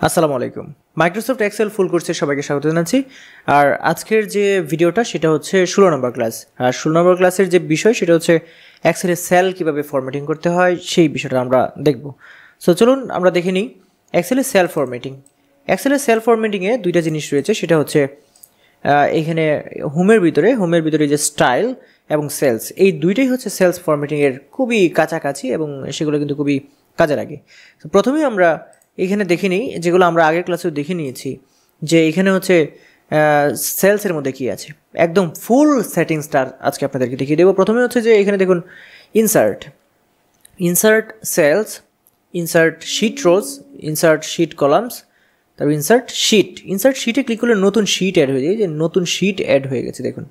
আসসালামু আলাইকুম। Microsoft Excel ফুল কোর্সে সবাইকে স্বাগত জানাচ্ছি। আর আজকের যে ভিডিওটা, সেটা হচ্ছে ষোলো নম্বর ক্লাস আর ষোলো নম্বর ক্লাসের যে বিষয়, সেটা হচ্ছে এক্সেলের সেল কীভাবে ফরম্যাটিং করতে হয়, সেই বিষয়টা আমরা দেখব। সো চলুন আমরা দেখে নিই এক্সেলের সেল ফরম্যাটিং এক্সেলের সেল ফরম্যাটিংয়ে দুইটা জিনিস রয়েছে, সেটা হচ্ছে এখানে হোমের ভিতরে হোমের ভিতরে যে স্টাইল এবং সেলস এই দুইটাই হচ্ছে সেলস ফরম্যাটিংয়ের খুবই কাছাকাছি এবং সেগুলো কিন্তু খুবই কাজে লাগে। প্রথমেই আমরা এখানে দেখে নিই যেগুলো আমরা আগের ক্লাসেও দেখে নিয়েছি, যে এখানে হচ্ছে সেলসের মধ্যে কী আছে। একদম ফুল সেটিংসটা আজকে আপনাদেরকে দেখিয়ে দেবো। প্রথমে হচ্ছে যে এখানে দেখুন insert insert cells insert sheet rows insert sheet columns তারপর ইনসার্ট শিট ইনসার্ট শিটে ক্লিক করলে নতুন শিট অ্যাড হয়ে যায় যে নতুন শিট অ্যাড হয়ে গেছে, দেখুন।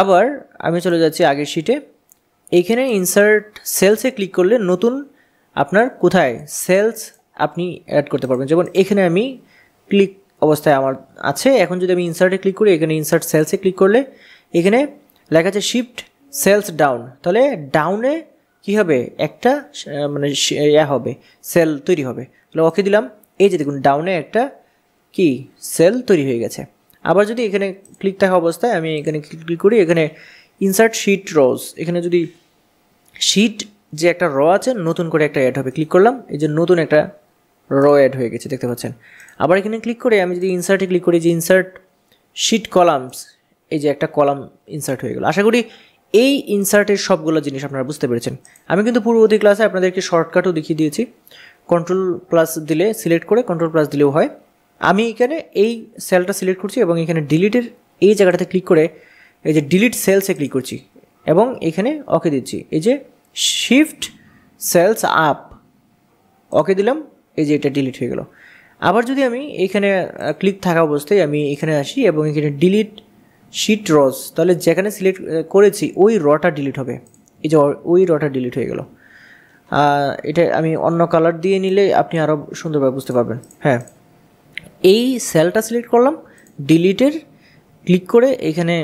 আবার আমি চলে যাচ্ছি আগের শিটে এইখানে ইনসার্ট সেলসে ক্লিক করলে নতুন আপনার কোথায়? সেলস আপনি অ্যাড করতে পারবেন। যেমন এখানে আমি ক্লিক অবস্থায় আমার আছে। এখন যদি আমি ইনসার্টে ক্লিক করি, এখানে ইনসার্ট সেলসে ক্লিক করলে এখানে লেখা আছে শিফট সেলস ডাউন তাহলে ডাউনে কি হবে? একটা মানে ইয়া হবে সেল তৈরি হবে। তাহলে ওকে দিলাম। এই যে দেখুন ডাউনে একটা কি? সেল তৈরি হয়ে গেছে। আবার যদি এখানে ক্লিক থাকা অবস্থায় আমি এখানে ক্লিক করি, এখানে ইনসার্ট শিট রোজ এখানে যদি শিট যে একটা র আছে, নতুন করে একটা অ্যাড হবে। ক্লিক করলাম। এই যে নতুন একটা র অ্যাড হয়ে গেছে, দেখতে পাচ্ছেন। আবার এখানে ক্লিক করে আমি যদি ইনসার্টে ক্লিক করি যে ইনসার্ট শিট কলামস এই যে একটা কলাম ইনসার্ট হয়ে গেল। আশা করি এই ইনসার্টের সবগুলো জিনিস আপনারা বুঝতে পেরেছেন। আমি কিন্তু পূর্ববর্তী ক্লাসে আপনাদেরকে শর্টকাটও দেখিয়ে দিয়েছি। কন্ট্রোল প্লাস দিলে সিলেক্ট করে কন্ট্রোল প্লাস দিলেও হয়। আমি এখানে এই সেলটা সিলেক্ট করছি এবং এখানে ডিলিটের এই জায়গাটাতে ক্লিক করে এই যে ডিলিট সেলসে ক্লিক করছি এবং এখানে ওকে দিচ্ছি। এই যে শিফট সেলস আপ ওকে দিলাম। এই যে এটা ডিলিট হয়ে গেল। আবার যদি আমি এখানে ক্লিক থাকা অবস্থায় আমি এখানে আসি এবং এখানে ডিলিট শিট রস তাহলে যেখানে সিলেক্ট করেছি ওই রটা ডিলিট হবে। এই যে ওই রটা ডিলিট হয়ে গেল। এটা আমি অন্য কালার দিয়ে নিলে আপনি আরও সুন্দরভাবে বুঝতে পারবেন। হ্যাঁ। এই সেলটা সিলেক্ট করলাম ডিলিটের ক্লিক করে এখানে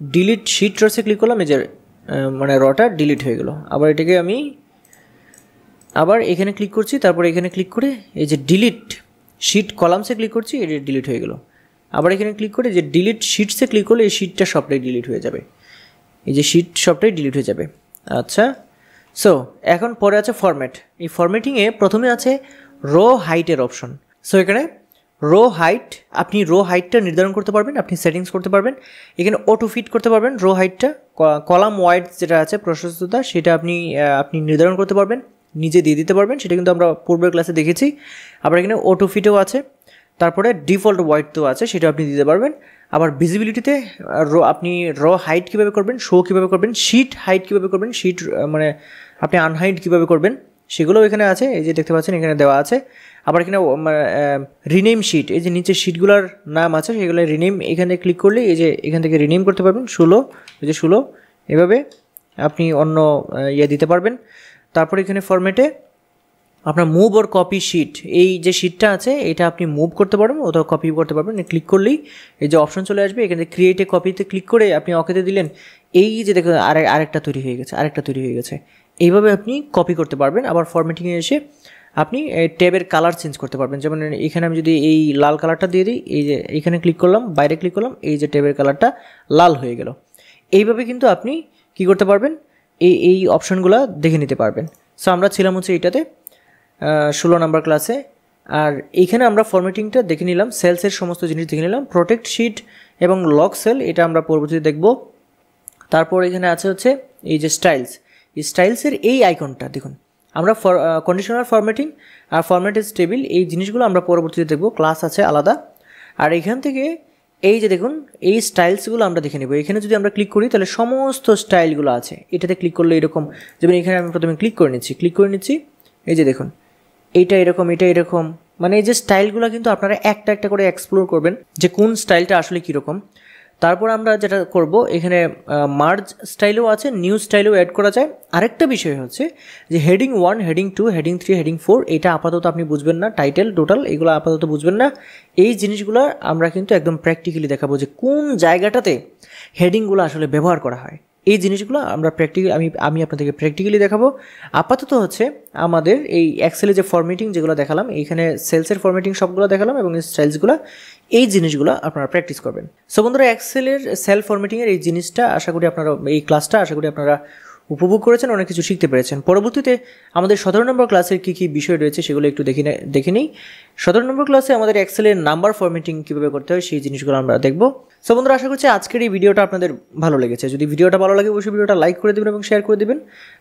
ডিলিট শিট রসে ক্লিক করলাম, এই যে মানে রটা ডিলিট হয়ে গেল। আবার এটাকে আমি আবার এখানে ক্লিক করছি, তারপর এখানে ক্লিক করে এই যে ডিলিট শিট কলামসে ক্লিক করছি এটা ডিলিট হয়ে গেল। আবার এখানে ক্লিক করে যে ডিলিট শিটসে ক্লিক করলে এই শিটটা সবটাই ডিলিট হয়ে যাবে। এই যে শিট সবটাই ডিলিট হয়ে যাবে। আচ্ছা সো এখন পরে আছে ফরম্যাট এই ফরম্যাটিংয়ে প্রথমে আছে রো হাইটের অপশন সো এখানে রো হাইট আপনি রো হাইটটা নির্ধারণ করতে পারবেন, আপনি সেটিংস করতে পারবেন। এখানে অটো ফিট করতে পারবেন রো হাইটটা কলাম ওয়াইড যেটা আছে প্রশস্ততা, সেটা আপনি আপনি নির্ধারণ করতে পারবেন। নিজে দিয়ে দিতে পারবেন, সেটা কিন্তু আমরা পূর্বের ক্লাসে দেখেছি। আবার এখানে অটো ফিটও আছে, তারপরে ডিফল্ট ওয়াইড তো আছে, সেটা আপনি দিতে পারবেন। আবার ভিজিবিলিটিতে রো আপনি র হাইট কীভাবে করবেন শো কীভাবে করবেন শিট হাইট কীভাবে করবেন শিট মানে আপনি আনহাইট কীভাবে করবেন, সেগুলোও এখানে আছে, এই যে দেখতে পাচ্ছেন এখানে দেওয়া আছে। আবার এখানে রিনেম শিট এই যে নিচে শিটগুলোর নাম আছে, সেগুলো রিনেম এখানে ক্লিক করলে এই যে এখান থেকে রিনেম করতে পারবেন, ষোলো, এই যে ষোলো, এভাবে আপনি অন্য ইয়ে দিতে পারবেন। তারপর এখানে ফরম্যাটে আপনার মুভ ওর কপি শিট এই যে শিটটা আছে, এটা আপনি মুভ করতে পারবেন ওটা কপি করতে পারবেন ক্লিক করলেই এই যে অপশন চলে আসবে, এখানে ক্রিয়েট এ কপিতে ক্লিক করে আপনি অকেতে দিলেন, এই যে দেখুন আরেক আরেকটা তৈরি হয়ে গেছে, আরেকটা তৈরি হয়ে গেছে। এইভাবে আপনি কপি করতে পারবেন, আবার ফরম্যাটিংয়ে এসে আপনি ট্যাবের কালার চেঞ্জ করতে পারবেন। যেমন এখানে আমি যদি এই লাল কালারটা দিয়ে দিই, এই যে এখানে ক্লিক করলাম, বাইরে ক্লিক করলাম, এই যে ট্যাবের কালারটা লাল হয়ে গেল। এইভাবে কিন্তু আপনি কি করতে পারবেন এই এই অপশানগুলো দেখে নিতে পারবেন। সো আমরা ছিলাম হচ্ছে এইটাতে ষোলো নাম্বার ক্লাসে আর এইখানে আমরা ফরম্যাটিংটা দেখে নিলাম সেলসের সমস্ত জিনিস দেখে নিলাম প্রোটেক্ট শিট এবং লক সেল এটা আমরা পরবর্তীতে দেখব। তারপর এখানে আছে হচ্ছে এই যে স্টাইলস এই স্টাইলসের এই আইকনটা দেখুন, আমরা ফর কন্ডিশনার ফরম্যাটিং আর ফরম্যাটেড টেবিল এই জিনিসগুলো আমরা পরবর্তীতে দেখব ক্লাস আছে আলাদা। আর এখান থেকে এই যে দেখুন, এই স্টাইলসগুলো আমরা দেখে নেব। এখানে যদি আমরা ক্লিক করি, তাহলে সমস্ত স্টাইলগুলো আছে। এটাতে ক্লিক করলে এরকম, যেমন এখানে আমি প্রথমে ক্লিক করে নিচ্ছি ক্লিক করে নিচ্ছি, এই যে দেখুন এইটা এরকম, এটা এরকম। মানে এই যে স্টাইলগুলো কিন্তু আপনারা একটা একটা করে এক্সপ্লোর করবেন যে কোন স্টাইলটা আসলে কীরকম। তারপর আমরা যেটা করব, এখানে মার্জ স্টাইলও আছে নিউ স্টাইলও অ্যাড করা যায়। আরেকটা বিষয় হচ্ছে যে heading one heading two heading three heading four এটা আপাতত আপনি বুঝবেন না। টাইটেল টোটাল এগুলো আপাতত বুঝবেন না। এই জিনিসগুলো আমরা কিন্তু একদম প্র্যাকটিক্যালি দেখাবো যে কোন জায়গাটাতে হেডিংগুলো আসলে ব্যবহার করা হয়। এই জিনিসগুলো আমরা প্র্যাকটিক্যাল আমি আমি আপনাদেরকে প্র্যাকটিক্যালি দেখাবো। আপাতত হচ্ছে আমাদের এই এক্সেলে যে ফর্মেটিং যেগুলো দেখালাম, এইখানে সেলসের ফর্মেটিং সবগুলো দেখালাম এবং স্টাইলসগুলো এই জিনিসগুলো আপনারা প্র্যাকটিস করবেন। সো বন্ধুরা এক্সেলের সেল ফরমেটিংয়ের এই জিনিসটা আশা করি আপনারা, এই ক্লাসটা আশা করি আপনারা উপভোগ করেছেন, অনেক কিছু শিখতে পেরেছেন। পরবর্তীতে আমাদের সতেরো নম্বর ক্লাসের কী কী বিষয় রয়েছে সেগুলো একটু দেখে দেখে নিই। সতেরো নম্বর ক্লাসে আমাদের এক্সেলের নাম্বার ফরম্যাটিং কীভাবে করতে হয় সেই জিনিসগুলো আমরা দেখব। সো বন্ধুরা, আশা করছি আজকের এই ভিডিওটা আপনাদের ভালো লেগেছে। যদি ভিডিওটা ভালো লাগে, অবশ্যই ভিডিওটা লাইক করে দেবেন এবং শেয়ার করে দেবেন।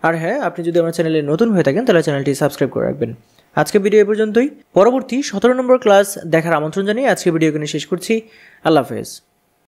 আর হ্যাঁ আপনি যদি আমার চ্যানেলে নতুন হয়ে থাকেন, তাহলে চ্যানেলটি সাবস্ক্রাইব করে রাখবেন। আজকে ভিডিও এ পর্যন্তই। পরবর্তী সতেরো নম্বর ক্লাস দেখার আমন্ত্রণ জানিয়ে আজকে ভিডিও এখানে শেষ করছি। আল্লাহ হাফেজ।